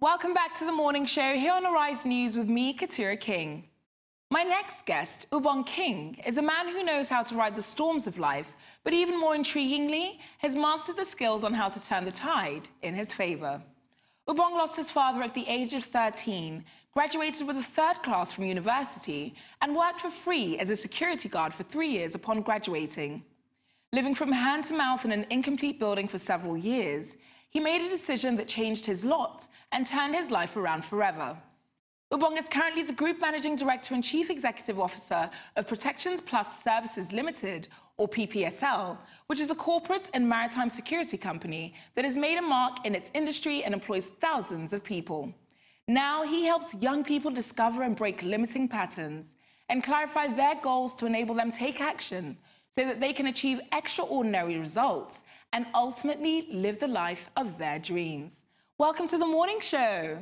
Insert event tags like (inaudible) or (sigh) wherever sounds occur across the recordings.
Welcome back to the morning show here on Arise News with me, Katura King. My next guest, Ubong King, is a man who knows how to ride the storms of life, but even more intriguingly, has mastered the skills on how to turn the tide in his favor. Ubong lost his father at the age of 13, graduated with a third class from university, and worked for free as a security guard for three years upon graduating. Living from hand to mouth in an incomplete building for several years, he made a decision that changed his lot and turned his life around forever. Ubong is currently the Group Managing Director and Chief Executive Officer of Protections Plus Services Limited, or PPSL, which is a corporate and maritime security company that has made a mark in its industry and employs thousands of people. Now he helps young people discover and break limiting patterns and clarify their goals to enable them take action so that they can achieve extraordinary results and ultimately live the life of their dreams. Welcome to the morning show.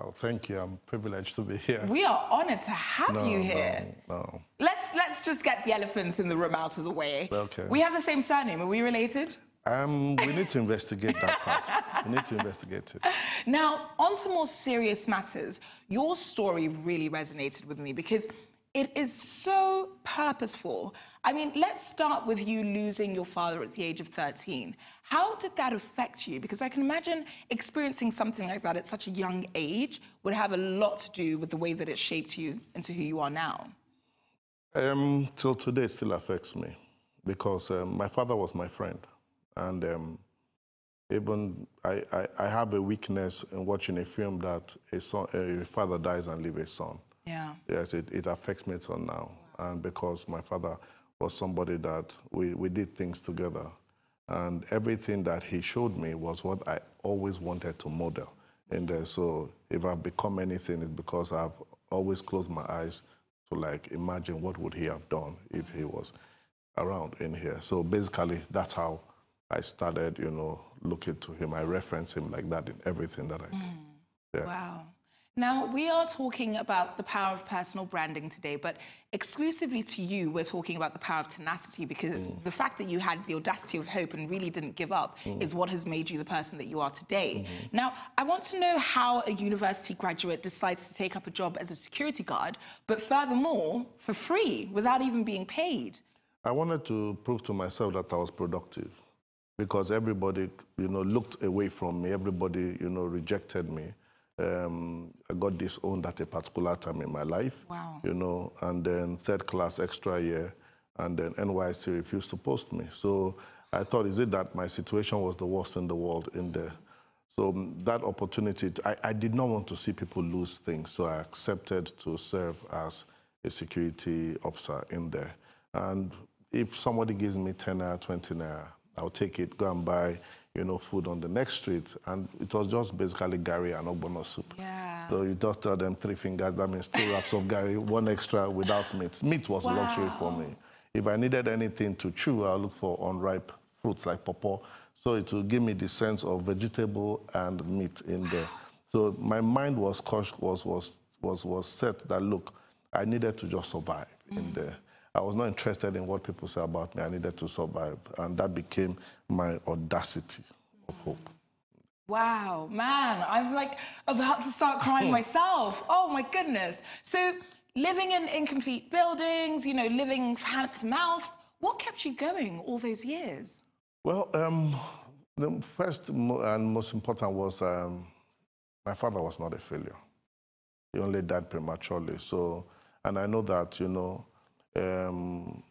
Oh, thank you. I'm privileged to be here. We are honored to have no, you here. No, no. Let's let's just get the elephants in the room out of the way. Okay. We have the same surname. Are we related? Um, we need to investigate that part. We need to investigate it. (laughs) Now, on to more serious matters. Your story really resonated with me because it is so purposeful. I mean, let's start with you losing your father at the age of 13. How did that affect you? Because I can imagine experiencing something like that at such a young age would have a lot to do with the way that it shaped you into who you are now. Um, till today, it still affects me because um, my father was my friend. And um, even I, I, I, have a weakness in watching a film that a, son, a father dies and leaves a son. Yeah. Yes, it, it affects me till now. And because my father was somebody that we, we did things together. And everything that he showed me was what I always wanted to model And there. So if I've become anything, it's because I've always closed my eyes to like imagine what would he have done if he was around in here. So basically, that's how I started, you know, looking to him. I reference him like that in everything that I do. Mm. Yeah. Wow. Now, we are talking about the power of personal branding today, but exclusively to you, we're talking about the power of tenacity because mm. the fact that you had the audacity of hope and really didn't give up mm. is what has made you the person that you are today. Mm -hmm. Now, I want to know how a university graduate decides to take up a job as a security guard, but furthermore, for free, without even being paid. I wanted to prove to myself that I was productive because everybody, you know, looked away from me. Everybody, you know, rejected me um, I got disowned at a particular time in my life. Wow. You know, and then third class extra year, and then NYSC refused to post me. So I thought, is it that my situation was the worst in the world in there? So um, that opportunity, I, I did not want to see people lose things, so I accepted to serve as a security officer in there. And if somebody gives me 10 naira, 20 naira, I'll take it, go and buy you know, food on the next street. And it was just basically garri and ogbono soup. Yeah. So you just tell them three fingers, that means two wraps of garri, one extra without meat. Meat was wow. luxury for me. If I needed anything to chew, I'll look for unripe fruits like pawpaw. So it will give me the sense of vegetable and meat in there. So my mind was was was was was set that look, I needed to just survive mm. in there. I was not interested in what people say about me. I needed to survive. And that became my audacity of hope. Wow, man, I'm like about to start crying myself. Oh my goodness. So living in incomplete buildings, you know, living hand to mouth, what kept you going all those years? Well, um, the first and most important was um, my father was not a failure. He only died prematurely. So, and I know that, you know, um,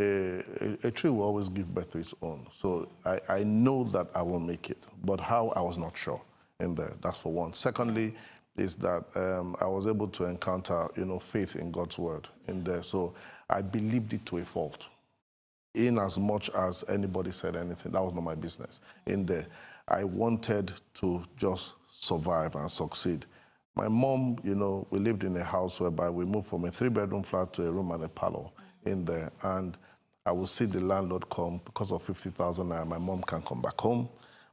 a, a, tree will always give birth to its own. So I, I know that I will make it, but how I was not sure in there. That's for one. Secondly, is that um, I was able to encounter, you know, faith in God's word in there. So I believed it to a fault. In as much as anybody said anything, that was not my business. In there, I wanted to just survive and succeed. My mom, you know, we lived in a house whereby we moved from a three-bedroom flat to a room and a parlor in there. And I would see the landlord come because of 50,000 naira. My mom can come back home.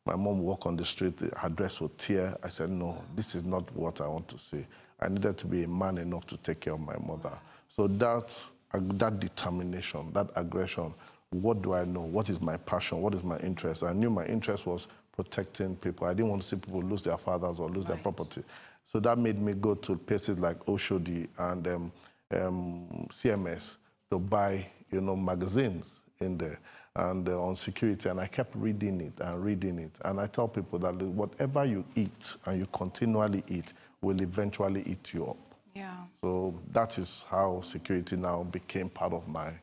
My mom walk on the street, her dress would tear. I said, no, this is not what I want to see. I needed to be a man enough to take care of my mother. So that, uh, that determination, that aggression, what do I know? What is my passion? What is my interest? I knew my interest was protecting people. I didn't want to see people lose their fathers or lose right. their property. So that made me go to places like Oshodi and um, um, CMS to buy, you know, magazines in there and uh, on security. And I kept reading it and reading it. And I tell people that whatever you eat and you continually eat will eventually eat you up. Yeah. So that is how security now became part of my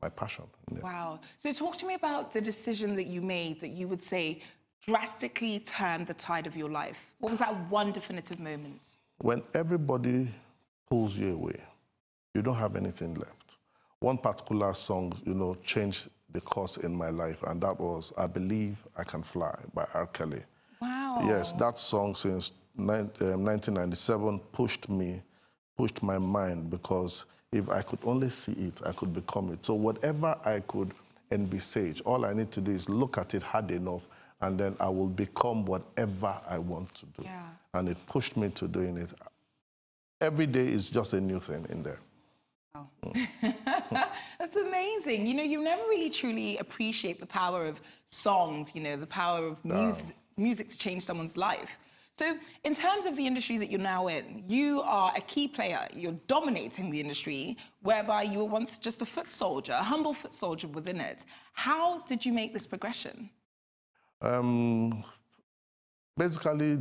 my passion. Yeah. Wow. So talk to me about the decision that you made that you would say drastically turned the tide of your life? What was that one definitive moment? When everybody pulls you away, you don't have anything left. One particular song, you know, changed the course in my life, and that was I Believe I Can Fly by R. Kelly. Wow. Yes, that song since 1997 um, pushed me, pushed my mind because if I could only see it, I could become it. So whatever I could envisage, all I need to do is look at it hard enough and then I will become whatever I want to do. Yeah. And it pushed me to doing it. Every day is just a new thing in there. Wow. Mm. (laughs) That's amazing. You know, you never really truly appreciate the power of songs, you know, the power of music, no. music to change someone's life. So, in terms of the industry that you're now in, you are a key player. You're dominating the industry, whereby you were once just a foot soldier, a humble foot soldier within it. How did you make this progression? Um, basically,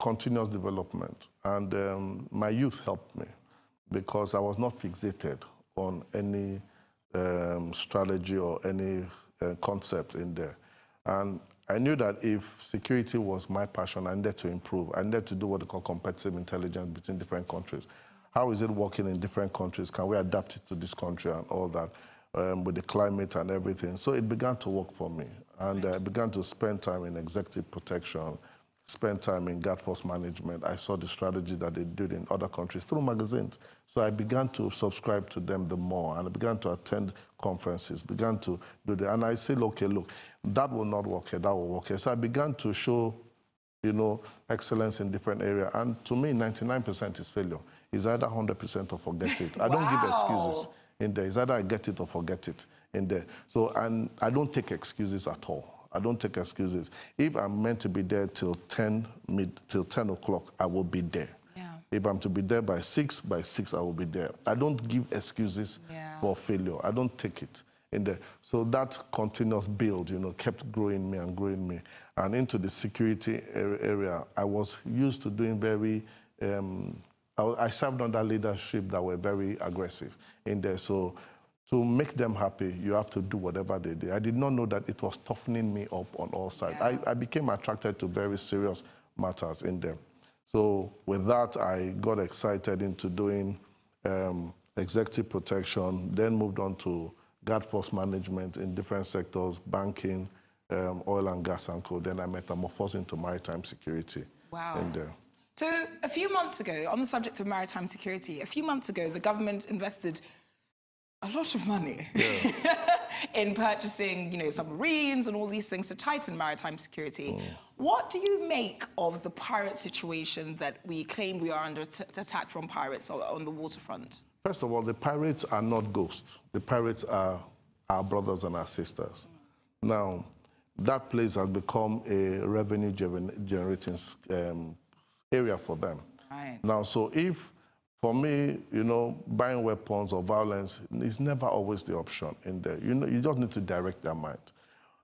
continuous development. And um, my youth helped me because I was not fixated on any um, strategy or any uh, concept in there. And I knew that if security was my passion, I needed to improve. I needed to do what they call competitive intelligence between different countries. How is it working in different countries? Can we adapt it to this country and all that? Um, with the climate and everything. So it began to work for me. And I began to spend time in executive protection, spend time in guard force management. I saw the strategy that they did in other countries through magazines. So I began to subscribe to them the more, and I began to attend conferences, began to do that. And I said, okay, look, that will not work here, that will work here. So I began to show, you know, excellence in different areas. And to me, 99% is failure. It's either 100% or forget it. I don't give excuses in there. It's either I get it or forget it in there. So, and I don't take excuses at all. I don't take excuses. If I'm meant to be there till 10, mid, till 10 o'clock, I will be there. Yeah. If I'm to be there by 6, by 6, I will be there. I don't give excuses yeah. for failure. I don't take it in there. So that continuous build, you know, kept growing me and growing me. And into the security area, I was used to doing very um, I, served under leadership that were very aggressive in there. So to make them happy, you have to do whatever they did. I did not know that it was toughening me up on all sides. Yeah. I, I, became attracted to very serious matters in them. So with that, I got excited into doing um, executive protection, then moved on to guard force management in different sectors, banking, um, oil and gas and coal. Then I metamorphosed into maritime security wow. in there. So a few months ago, on the subject of maritime security, a few months ago, the government invested a lot of money yeah. (laughs) in purchasing, you know, submarines and all these things to tighten maritime security. Mm. What do you make of the pirate situation that we claim we are under attack from pirates on the waterfront? First of all, the pirates are not ghosts. The pirates are our brothers and our sisters. Mm. Now, that place has become a revenue generating um, area for them. Right. Now, so if, for me, you know, buying weapons or violence is never always the option in there. You know, you just need to direct their mind.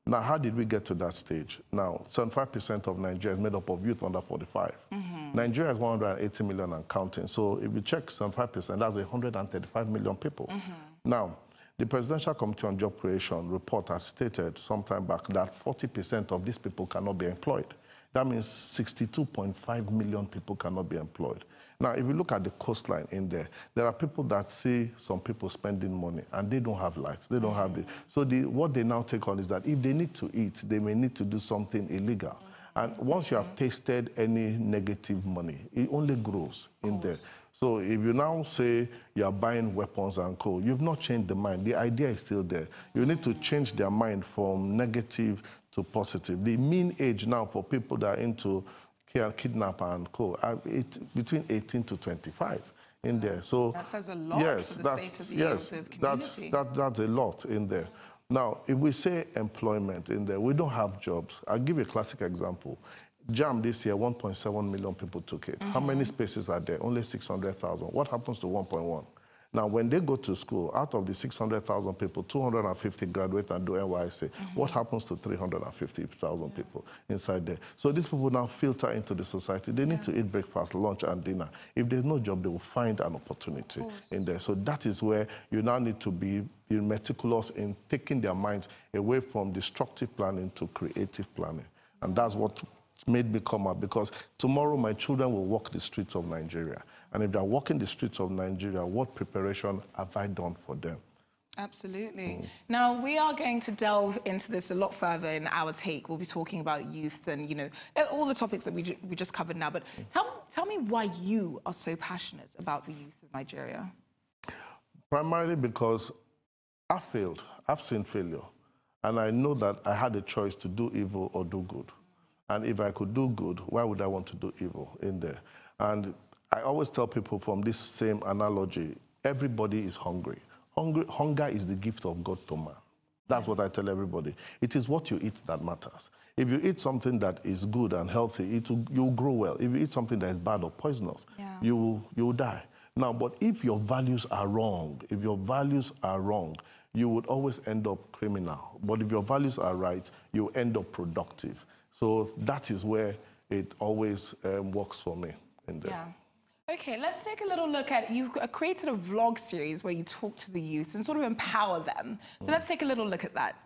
Now, how did we get to that stage? Now, 75% of Nigeria is made up of youth under 45. Mm -hmm. Nigeria is 180 million and counting. So if you check 75%, that's 135 million people. Mm -hmm. Now, the Presidential Committee on Job Creation report has stated sometime back that 40% of these people cannot be employed. That means 62.5 million people cannot be employed. Now, if you look at the coastline in there, there are people that see some people spending money and they don't have lights. They don't have the. So the, what they now take on is that if they need to eat, they may need to do something illegal. And once you have tasted any negative money, it only grows in there. So if you now say you are buying weapons and co, you've not changed the mind. The idea is still there. You need to change their mind from negative to positive. The mean age now for people that are into kidnap and co, uh, it, between 18 to 25 in there. So that says a lot yes, for the that's, state of the yes, that's, that, that's a lot in there. Now, if we say employment in there, we don't have jobs. I'll give you a classic example. JAMB this year, 1.7 million people took it. Mm -hmm. How many spaces are there? Only 600,000. What happens to 1.1? Now, when they go to school, out of the 600,000 people, 250 graduate and do NYSC. Mm -hmm. What happens to 350,000 yeah. people inside there? So these people now filter into the society. They need yeah. to eat breakfast, lunch, and dinner. If there's no job, they will find an opportunity in there. So that is where you now need to be meticulous in taking their minds away from destructive planning to creative planning. And that's what made me come out because tomorrow my children will walk the streets of Nigeria. And if they're walking the streets of Nigeria, what preparation have I done for them? Absolutely. Mm. Now, we are going to delve into this a lot further in our take. We'll be talking about youth and, you know, all the topics that we, we just covered now. But tell, tell me why you are so passionate about the youth of Nigeria. Primarily because I failed. I've seen failure. And I know that I had a choice to do evil or do good. And if I could do good, why would I want to do evil in there? And I always tell people from this same analogy, everybody is hungry. hungry. Hunger is the gift of God to man. That's what I tell everybody. It is what you eat that matters. If you eat something that is good and healthy, it will, you'll grow well. If you eat something that is bad or poisonous, yeah. you, will, you will die. Now, but if your values are wrong, if your values are wrong, you would always end up criminal. But if your values are right, you end up productive. So that is where it always um, works for me. In there. Yeah. Okay, let's take a little look at, you've created a vlog series where you talk to the youth and sort of empower them. So mm. let's take a little look at that.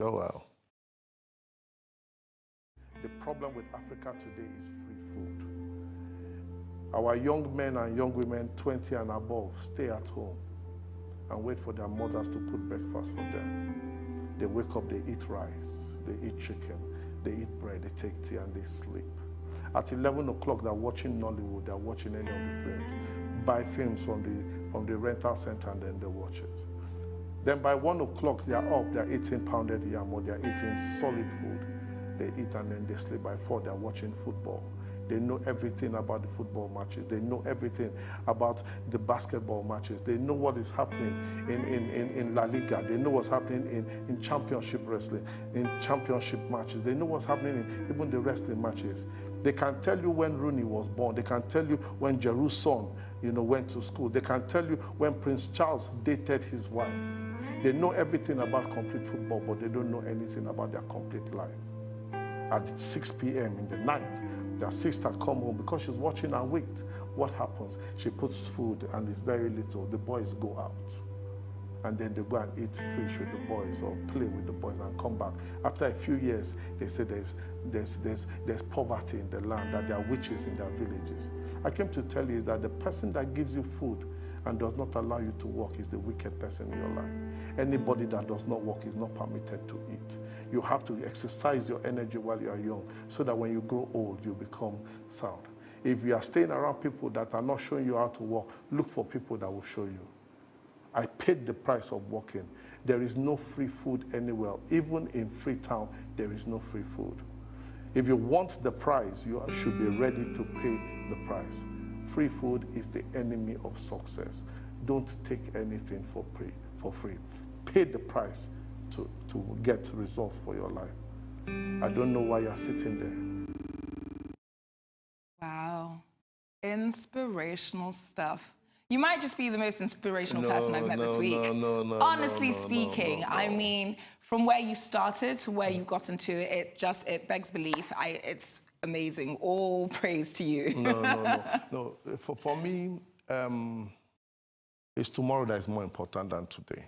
Oh, well. The problem with Africa today is free food. Our young men and young women, 20 and above, stay at home and wait for their mothers to put breakfast for them. They wake up, they eat rice, they eat chicken, they eat bread, they take tea, and they sleep. At 11 o'clock, they're watching Nollywood, they're watching any of the films. Buy films from the, from the rental center and then they watch it. Then by 1 o'clock, they are up, they're eating pounded yam or they're eating solid food. They eat and then they sleep. By 4, they're watching football. They know everything about the football matches. They know everything about the basketball matches. They know what is happening in, in, in, in La Liga. They know what's happening in, in championship wrestling, in championship matches. They know what's happening in even the wrestling matches. They can tell you when Rooney was born. They can tell you when son, you know, went to school. They can tell you when Prince Charles dated his wife. They know everything about complete football, but they don't know anything about their complete life. At 6 p.m. in the night, their sister come home because she's watching her weight. What happens? She puts food and it's very little. The boys go out. And then they go and eat fish with the boys or play with the boys and come back. After a few years, they say there's, there's, there's, there's poverty in the land, that there are witches in their villages. I came to tell you that the person that gives you food and does not allow you to work is the wicked person in your life. Anybody that does not work is not permitted to eat. You have to exercise your energy while you are young so that when you grow old, you become sound. If you are staying around people that are not showing you how to walk, look for people that will show you. I paid the price of walking. There is no free food anywhere. Even in Freetown, there is no free food. If you want the price, you should be ready to pay the price. Free food is the enemy of success. Don't take anything for free. For free. Pay the price to, to get results for your life. I don't know why you're sitting there. Wow. Inspirational stuff. You might just be the most inspirational no, person I've met no, this week. No, no, no. Honestly speaking, I mean, from where you started to where you got into it, it just it begs belief. I, it's amazing. All praise to you. no, no, no, (laughs) no. For, for me, um, it's tomorrow that is more important than today.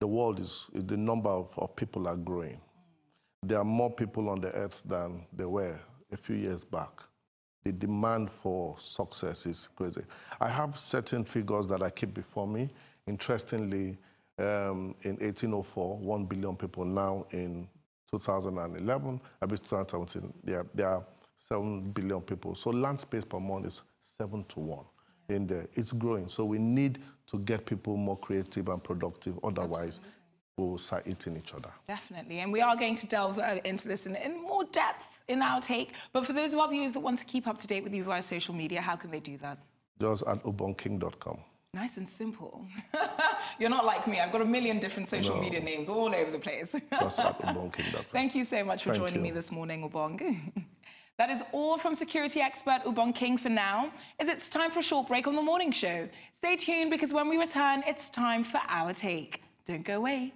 The world is, the number of, of people are growing. There are more people on the earth than there were a few years back. The demand for success is crazy. I have certain figures that I keep before me. Interestingly, um, in 1804, 1 billion people now in 2011, I mean 2017, there, there are 7 billion people. So land space per month is 7 to 1 in there. It's growing. So we need to get people more creative and productive. Otherwise, Absolutely. we'll start eating each other. Definitely. And we are going to delve uh, into this in, in, more depth in our take. But for those of our viewers that want to keep up to date with you via social media, how can they do that? Just at ubongking.com. Nice and simple. (laughs) You're not like me. I've got a million different social No. media names all over the place. That's at. (laughs) Thank you so much for Thank joining me this morning, Ubong. (laughs) that is all from security expert Ubong King for now, as it's time for a short break on the morning show. Stay tuned because when we return, it's time for our take. Don't go away.